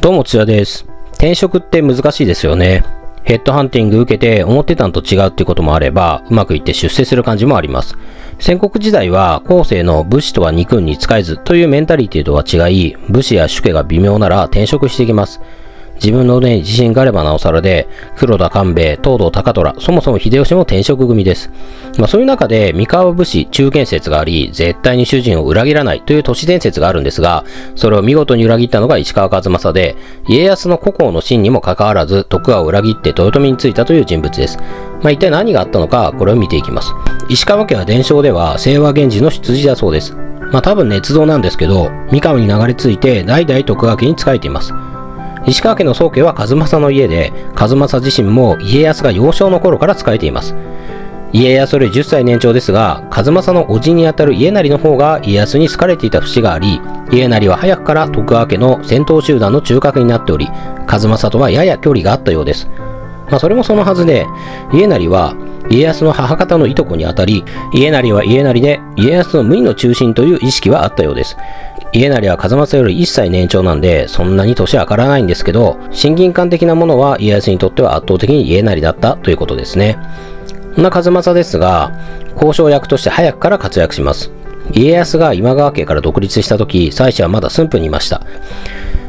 どうも、つやです。転職って難しいですよね。ヘッドハンティング受けて思ってたんと違うっていうこともあれば、うまくいって出世する感じもあります。戦国時代は後世の武士とは憎んに使えずというメンタリティとは違い、武士や主家が微妙なら転職してきます。自分の腕に自信があればなおさらで、黒田官兵衛、東堂高虎、そもそも秀吉も転職組です。まあそういう中で、三河武士中堅説があり、絶対に主人を裏切らないという都市伝説があるんですが、それを見事に裏切ったのが石川数正で、家康の故郷の真にもかかわらず、徳川を裏切って豊臣についたという人物です。まあ一体何があったのか、これを見ていきます。石川家は伝承では、清和源氏の出自だそうです。まあ多分捏造なんですけど、三河に流れ着いて代々徳川家に仕えています。石川家の宗家は数正の家で、数正自身も家康が幼少の頃から仕えています。家康より10歳年長ですが、数正の叔父にあたる家成の方が家康に好かれていた節があり、家成は早くから徳川家の戦闘集団の中核になっており、数正とはやや距離があったようです。まあそれもそのはずで、家成は家康の母方のいとこにあたり、家成は家成で家康の無意の中心という意識はあったようです。家成は風正より1歳年長なんで、そんなに年は上がらないんですけど、親近感的なものは家康にとっては圧倒的に家成だったということですね。そんな風正ですが、交渉役として早くから活躍します。家康が今川家から独立した時、妻子はまだ駿府にいました。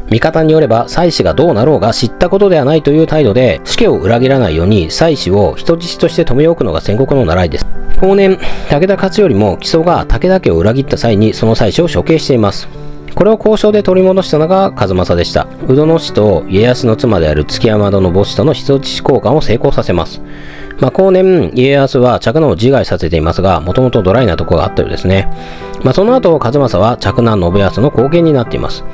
味方によれば、妻子がどうなろうが知ったことではないという態度で、死家を裏切らないように、妻子を人質として留め置くのが戦国の習いです。後年、武田勝頼も木曽が武田家を裏切った際にその妻子を処刑しています。これを交渉で取り戻したのが数正でした。宇戸の氏と家康の妻である築山戸の母子との人質交換を成功させます。まあ、後年、家康は嫡男を自害させていますが、もともとドライなところがあったようですね。まあ、その後、数正は嫡男信康の後見になっています。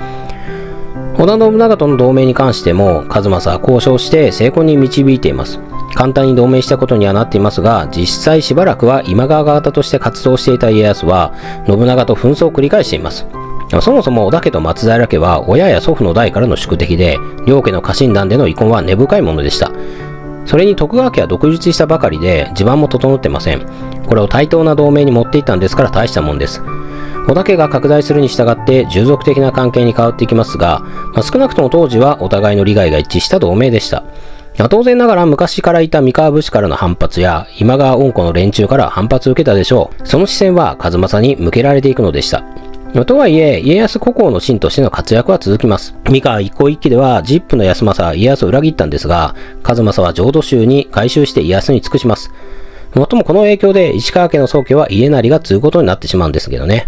織田信長との同盟に関しても、数正は交渉して成功に導いています。簡単に同盟したことにはなっていますが、実際しばらくは今川方として活動していた家康は、信長と紛争を繰り返しています。そもそも織田家と松平家は親や祖父の代からの宿敵で、両家の家臣団での遺恨は根深いものでした。それに徳川家は独立したばかりで地盤も整ってません。これを対等な同盟に持っていったんですから大したもんです。織田家が拡大するに従って従属的な関係に変わっていきますが、まあ、少なくとも当時はお互いの利害が一致した同盟でした。当然ながら昔からいた三河武士からの反発や今川恩子の連中から反発を受けたでしょう。その視線は数正に向けられていくのでした。とはいえ、家康国王の臣としての活躍は続きます。三河一向一揆では、ジップの安政、家康を裏切ったんですが、数正は浄土宗に改宗して家康に尽くします。もっともこの影響で石川家の宗家は家成が継ぐことになってしまうんですけどね。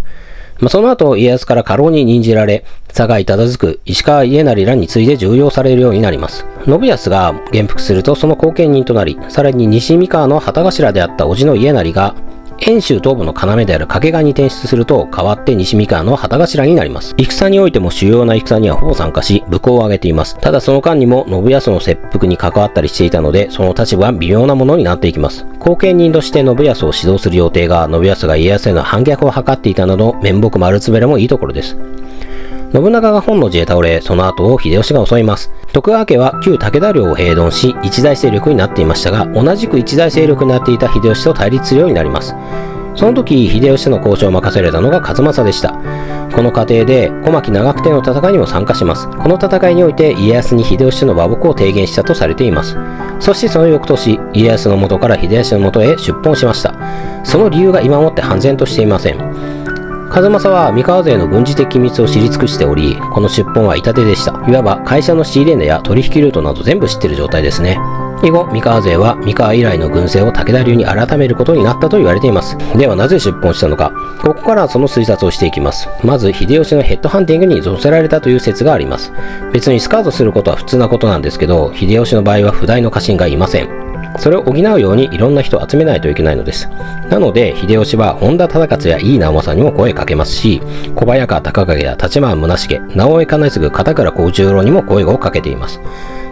まあ、その後、家康から過労に任じられ、佐賀井忠次、石川家成らに次いで重要されるようになります。信康が元服するとその後見人となり、さらに西三河の旗頭であった叔父の家成が遠州東部の要である掛川に転出すると代わって西三河の旗頭になります。戦においても主要な戦にはほぼ参加し、武功を挙げています。ただその間にも信康の切腹に関わったりしていたので、その立場は微妙なものになっていきます。後見人として信康を指導する予定が、信康が家康への反逆を図っていたなど、面目丸つべれもいいところです。信長が本能寺へ倒れ、その後を秀吉が襲います。徳川家は旧武田領を平凡し、一大勢力になっていましたが、同じく一大勢力になっていた秀吉と対立するようになります。その時、秀吉の交渉を任せられたのが数正でした。この過程で、小牧長久手の戦いにも参加します。この戦いにおいて、家康に秀吉との和睦を提言したとされています。そしてその翌年、家康の元から秀吉の元へ出奔しました。その理由が今もって判然としていません。風政は三河勢の軍事的機密を知り尽くしており、この出奔は痛手でした。いわば会社の仕入れ値や取引ルートなど全部知ってる状態ですね。以後、三河勢は三河以来の軍勢を武田流に改めることになったと言われています。ではなぜ出奔したのか。ここからその推察をしていきます。まず、秀吉のヘッドハンティングに乗せられたという説があります。別にスカウトすることは普通なことなんですけど、秀吉の場合は不代の家臣がいません。それを補うようにいろんな人を集めないといけないのです。なので、秀吉は本田忠勝や井伊直政にも声かけますし、小早川隆景や立花宗茂、直江兼次片倉幸十郎にも声をかけています。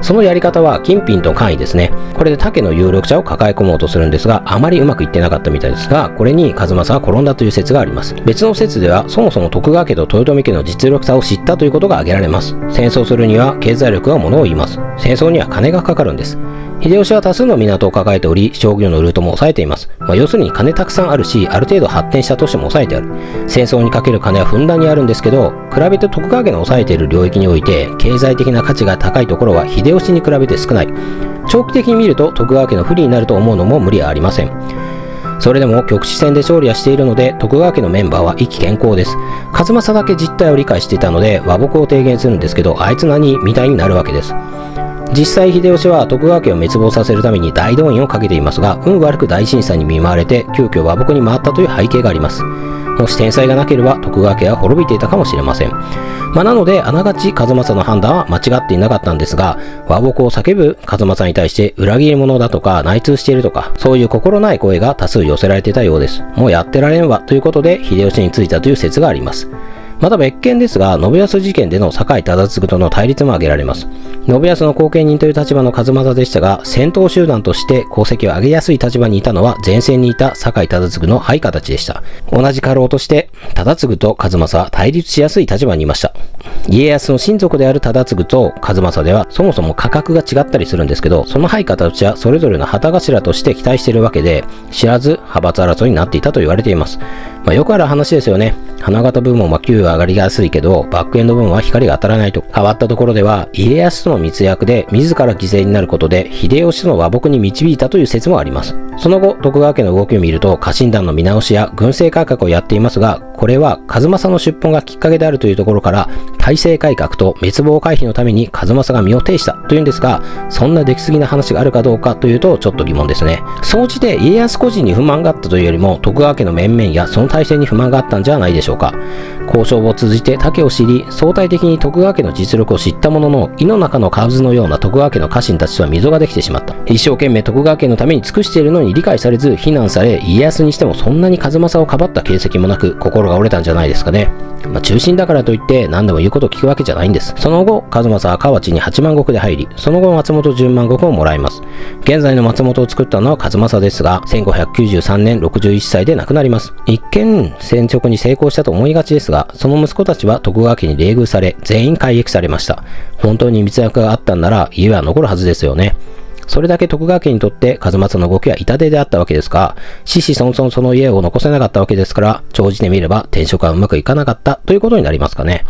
そのやり方は金品と簡易ですね。これで竹の有力者を抱え込もうとするんですが、あまりうまくいってなかったみたいですが、これに数正は転んだという説があります。別の説では、そもそも徳川家と豊臣家の実力差を知ったということが挙げられます。戦争するには経済力がものを言います。戦争には金がかかるんです。秀吉は多数の港を抱えており、商業のルートも抑えています。まあ、要するに金たくさんあるし、ある程度発展した都市も抑えてある。戦争にかける金はふんだんにあるんですけど、比べて徳川家の抑えている領域において、経済的な価値が高いところは秀吉に比べて少ない。長期的に見ると徳川家の不利になると思うのも無理はありません。それでも局地戦で勝利はしているので徳川家のメンバーは意気健康です数正だけ実態を理解していたので和睦を提言するんですけどあいつ何？みたいになるわけです実際秀吉は徳川家を滅亡させるために大動員をかけていますが運悪く大震災に見舞われて急遽和睦に回ったという背景がありますもし天才がなければ徳川家は滅びていたかもしれません。まあ、なので、あながち風政の判断は間違っていなかったんですが、和睦を叫ぶ風政に対して裏切り者だとか内通しているとか、そういう心ない声が多数寄せられていたようです。もうやってられんわということで、秀吉についたという説があります。また別件ですが、信康事件での酒井忠次との対立も挙げられます。信康の後見人という立場の数正でしたが、戦闘集団として功績を上げやすい立場にいたのは前線にいた酒井忠次の配下たちでした。同じ家老として、忠次と数正は対立しやすい立場にいました。家康の親族である忠次と数正ではそもそも価格が違ったりするんですけど、その配下たちはそれぞれの旗頭として期待しているわけで、知らず派閥争いになっていたと言われています。まあ、よくある話ですよね。花形部門は給与上がりやすいけど、バックエンド部分は光が当たらないと。変わったところでは、家康との密約で自ら犠牲になることで、秀吉との和睦に導いたという説もあります。その後、徳川家の動きを見ると、家臣団の見直しや軍政改革をやっていますが、これは、数正の出奔がきっかけであるというところから、体制改革と滅亡回避のために数正が身を挺したというんですが、そんな出来すぎな話があるかどうかというと、ちょっと疑問ですね。総じて家康個人に不満があったというよりも、徳川家の面々やその体制に不満があったんじゃないでしょうか。交渉を通じて竹を知り、相対的に徳川家の実力を知ったものの、胃の中の蛙のような徳川家の家臣たちとは溝ができてしまった。一生懸命徳川家のために尽くしているのに理解されず、非難され、家康にしてもそんなに数正をかばった形跡もなく、心が折れたんじゃないですかね。まあ、中心だからといって何でも言うことを聞くわけじゃないんです。その後、数正は河内に8万石で入り、その後松本10万石をもらいます。現在の松本を作ったのは数正ですが、1593年61歳で亡くなります。一見、戦直に成功したと思いがちですが、がその息子たちは徳川家に冷遇され、全員改易されました。本当に密約があったんなら、家は残るはずですよね。それだけ徳川家にとって数松の動きは痛手であったわけですが、死死孫孫その家を残せなかったわけですから、長じてみれば転職はうまくいかなかったということになりますかね。